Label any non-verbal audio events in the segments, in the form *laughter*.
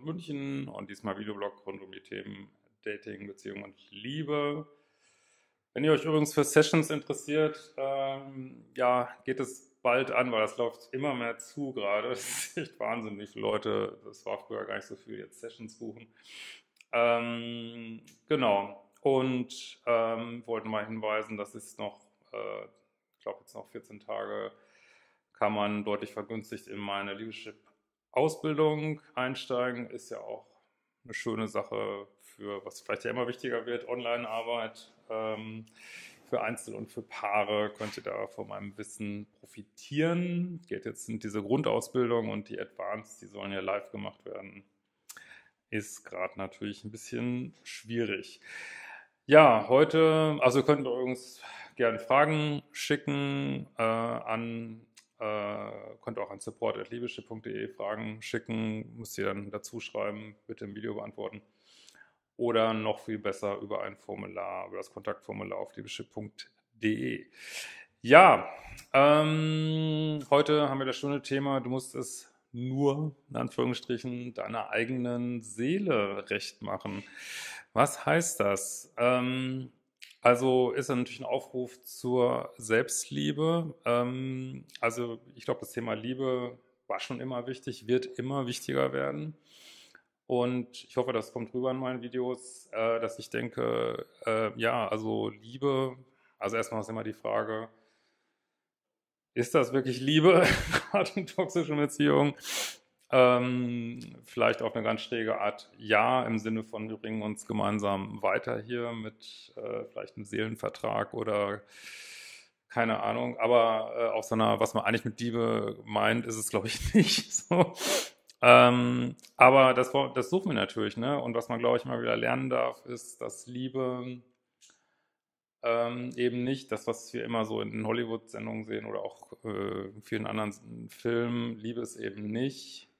Stündchen und diesmal Videoblog rund um die Themen Dating, Beziehung und Liebe. Wenn ihr euch übrigens für Sessions interessiert, ähm, ja, geht es bald an, weil das läuft immer mehr zu gerade. *laughs* Das ist echt Wahnsinn, wie viele Leute, das war früher gar nicht so viel, jetzt Sessions buchen. Ähm, genau. Und ähm, wollten mal hinweisen, dass es noch, äh, ich glaube jetzt noch 14 Tage, kann man deutlich vergünstigt in meine Leadership-Ausbildung einsteigen. Ist ja auch eine schöne Sache für, was vielleicht ja immer wichtiger wird, Online-Arbeit. Ähm, für Einzel- und für Paare könnt ihr da von meinem Wissen profitieren. Geht jetzt in diese Grundausbildung und die Advanced, die sollen ja live gemacht werden. Ist gerade natürlich ein bisschen schwierig. Ja, heute, also ihr könnt übrigens gerne Fragen schicken äh, an, äh, könnt auch an support.liebeschiff.de Fragen schicken, müsst ihr dann dazu schreiben, bitte im Video beantworten oder noch viel besser über ein Formular, über das Kontaktformular auf liebeschiff.de. Ja, ähm, heute haben wir das schöne Thema, du musst es nur, in Anführungsstrichen, deiner eigenen Seele recht machen. Was heißt das? Ähm, also ist natürlich ein Aufruf zur Selbstliebe. Ähm, also ich glaube, das Thema Liebe war schon immer wichtig, wird immer wichtiger werden. Und ich hoffe, das kommt rüber in meinen Videos, äh, dass ich denke, äh, ja, also Liebe, also erstmal ist immer die Frage, ist das wirklich Liebe, *laughs* gerade in toxischen Beziehungen? Ähm, vielleicht auf eine ganz schräge Art ja, im Sinne von, wir bringen uns gemeinsam weiter hier mit äh, vielleicht einem Seelenvertrag oder keine Ahnung, aber äh, auf so einer, was man eigentlich mit Liebe meint, ist es glaube ich *laughs* nicht so. Ähm, aber das, das suchen wir natürlich, ne? Und was man, glaube ich, immer wieder lernen darf, ist, dass Liebe ähm, eben nicht das, was wir immer so in Hollywood-Sendungen sehen oder auch äh, in vielen anderen Filmen, Liebe ist eben nicht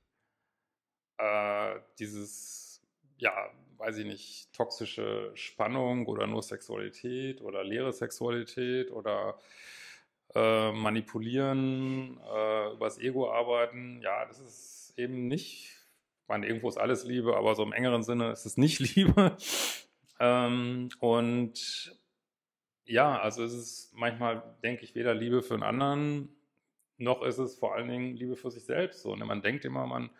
äh, dieses, ja, weiß ich nicht, toxische Spannung oder nur Sexualität oder leere Sexualität oder äh, manipulieren, äh, übers Ego arbeiten. Ja, das ist eben nicht, ich meine, irgendwo ist alles Liebe, aber so im engeren Sinne ist es nicht *laughs* Liebe. Ähm, und ja, also es ist manchmal, denke ich, weder Liebe für einen anderen, noch ist es vor allen Dingen Liebe für sich selbst. So, ne? Man denkt immer, man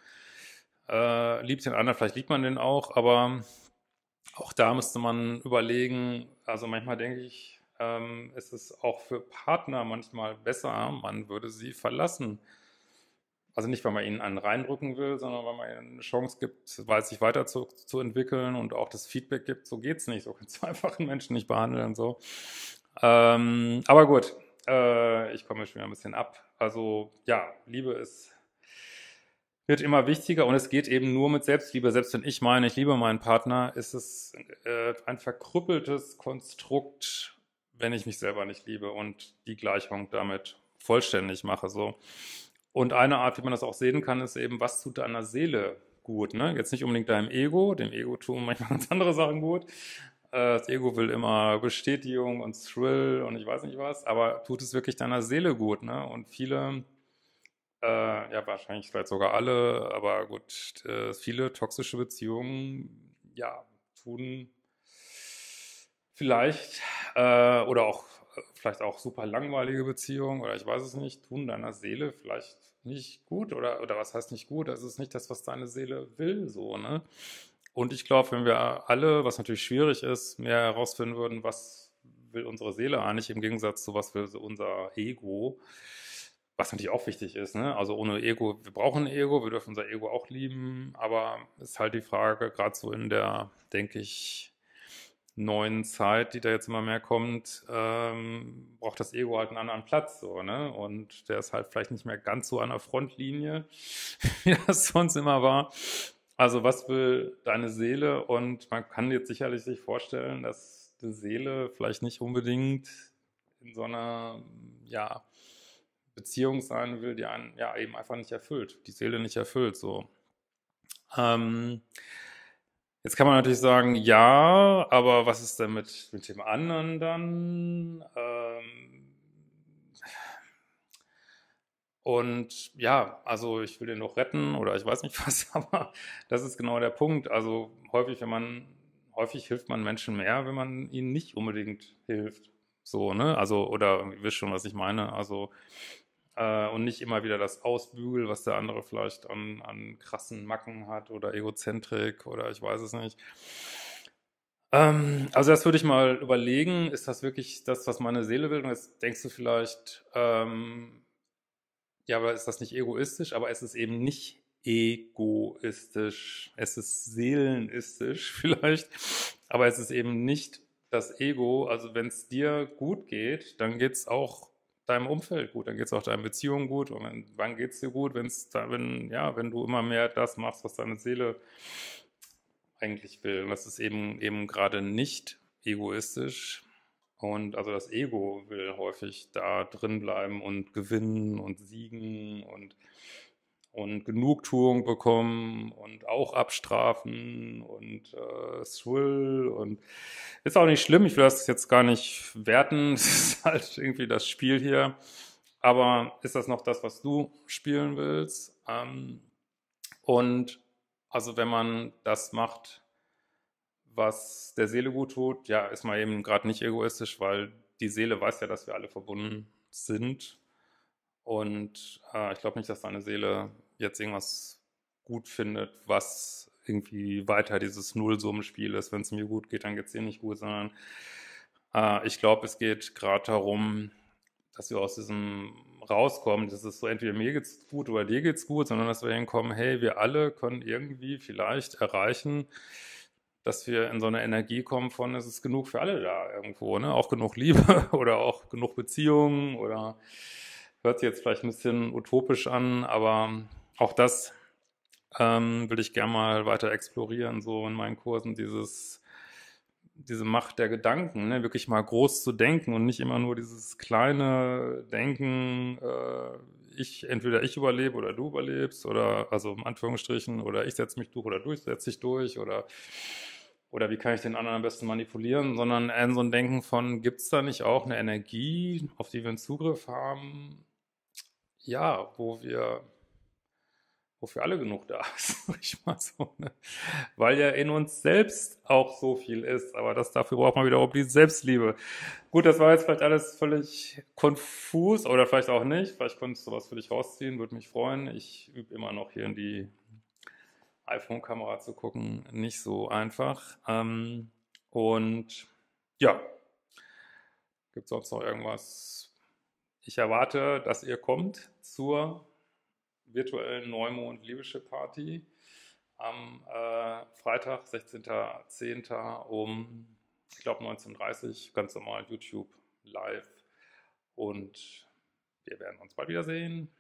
äh, liebt den anderen, vielleicht liebt man den auch, aber auch da müsste man überlegen, also manchmal denke ich, ähm, ist es auch für Partner manchmal besser, man würde sie verlassen. Also nicht, weil man ihnen einen reindrücken will, sondern weil man ihnen eine Chance gibt, weil sich weiter zu, zu entwickeln und auch das Feedback gibt, so geht's nicht, so kannst du *laughs* einfach einen Menschen nicht behandeln und so. Ähm, aber gut, äh, ich komme schon wieder ein bisschen ab. Also ja, Liebe ist wird immer wichtiger und es geht eben nur mit Selbstliebe. Selbst wenn ich meine, ich liebe meinen Partner, ist es äh, ein verkrüppeltes Konstrukt, wenn ich mich selber nicht liebe und die Gleichung damit vollständig mache. So. Und eine Art, wie man das auch sehen kann, ist eben, was tut deiner Seele gut. Ne? Jetzt nicht unbedingt deinem Ego, dem Ego tun manchmal *laughs* ganz andere Sachen gut. Äh, das Ego will immer Bestätigung und Thrill und ich weiß nicht was, aber tut es wirklich deiner Seele gut. Ne? Und viele, äh, ja wahrscheinlich vielleicht sogar alle, aber gut, äh, viele toxische Beziehungen, ja, tun vielleicht äh, oder auch vielleicht auch super langweilige Beziehungen oder ich weiß es nicht, tun deiner Seele vielleicht nicht gut oder, oder was heißt nicht gut? Das ist nicht das, was deine Seele will, so, ne? Und ich glaube, wenn wir alle, was natürlich schwierig ist, mehr herausfinden würden, was will unsere Seele eigentlich im Gegensatz zu was will unser Ego, was natürlich auch wichtig ist, ne? Also ohne Ego, wir brauchen Ego, wir dürfen unser Ego auch lieben, aber ist halt die Frage, gerade so in der, denke ich, neuen Zeit, die da jetzt immer mehr kommt, ähm, braucht das Ego halt einen anderen Platz, so, ne? Und der ist halt vielleicht nicht mehr ganz so an der Frontlinie, *laughs* wie das sonst immer war. Also was will deine Seele? Und man kann jetzt sicherlich sich vorstellen, dass die Seele vielleicht nicht unbedingt in so einer, ja, Beziehung sein will, die einen ja eben einfach nicht erfüllt, die Seele nicht erfüllt, so. Ähm, Jetzt kann man natürlich sagen, ja, aber was ist denn mit, mit dem anderen dann? Ähm, Und ja, also ich will den noch retten oder ich weiß nicht *laughs* was, aber das ist genau der Punkt. Also häufig, wenn man, häufig hilft man Menschen mehr, wenn man ihnen nicht unbedingt hilft. So, ne? Also, oder ihr wisst schon, was ich meine. Also, äh, und nicht immer wieder das Ausbügel, was der andere vielleicht an, an krassen Macken hat oder Egozentrik oder ich weiß es nicht. Ähm, also das würde ich mal überlegen, ist das wirklich das, was meine Seele will? Und jetzt denkst du vielleicht, ähm, ja, aber ist das nicht egoistisch? Aber es ist eben nicht egoistisch. Es ist seelenistisch *laughs* vielleicht, aber es ist eben nicht das Ego. Also wenn es dir gut geht, dann geht es auch deinem Umfeld gut, dann geht es auch deinen Beziehungen gut. Und wenn, wann geht es dir gut, wenn's da, wenn, ja, wenn du immer mehr das machst, was deine Seele eigentlich will. Und das ist eben, eben gerade nicht egoistisch. Und also das Ego will häufig da drin bleiben und gewinnen und siegen und, und Genugtuung bekommen und auch abstrafen und äh, Thrill und ist auch nicht schlimm, ich will das jetzt gar nicht werten, *laughs* es ist halt irgendwie das Spiel hier. Aber ist das noch das, was du spielen willst? Ähm, und also wenn man das macht, was der Seele gut tut, ja, ist man eben gerade nicht egoistisch, weil die Seele weiß ja, dass wir alle verbunden sind. Und äh, ich glaube nicht, dass deine Seele jetzt irgendwas gut findet, was irgendwie weiter dieses Nullsummenspiel ist. Wenn es mir gut geht, dann geht es dir nicht gut, sondern äh, ich glaube, es geht gerade darum, dass wir aus diesem rauskommen, dass es so entweder mir geht's gut oder dir geht's gut, sondern dass wir hinkommen, hey, wir alle können irgendwie vielleicht erreichen, dass wir in so eine Energie kommen von, es ist genug für alle da irgendwo, ne? Auch genug Liebe *laughs* oder auch genug Beziehungen oder hört sich jetzt vielleicht ein bisschen utopisch an, aber auch das ähm, will ich gerne mal weiter explorieren, so in meinen Kursen, dieses, diese Macht der Gedanken, ne? wirklich mal groß zu denken und nicht immer nur dieses kleine Denken, äh, ich, entweder ich überlebe oder du überlebst oder, also in Anführungsstrichen, oder ich setze mich durch oder du setzt dich durch oder oder wie kann ich den anderen am besten manipulieren, sondern eher so ein Denken von, gibt es da nicht auch eine Energie, auf die wir einen Zugriff haben, ja, wo wir, wofür alle genug da ist, *laughs* sag ich mal so, ne? weil ja in uns selbst auch so viel ist, aber das dafür braucht man wiederum die Selbstliebe. Gut, das war jetzt vielleicht alles völlig konfus oder vielleicht auch nicht, vielleicht konntest du was für dich rausziehen, würde mich freuen. Ich übe immer noch hier in die iPhone-Kamera zu gucken, nicht so einfach. Ähm, und ja, gibt es sonst noch irgendwas? Ich erwarte, dass ihr kommt zur virtuellen Neumond Liebeschip Party am äh, Freitag, 16.10. um, ich glaube, 19.30 ganz normal YouTube live. Und wir werden uns bald wiedersehen.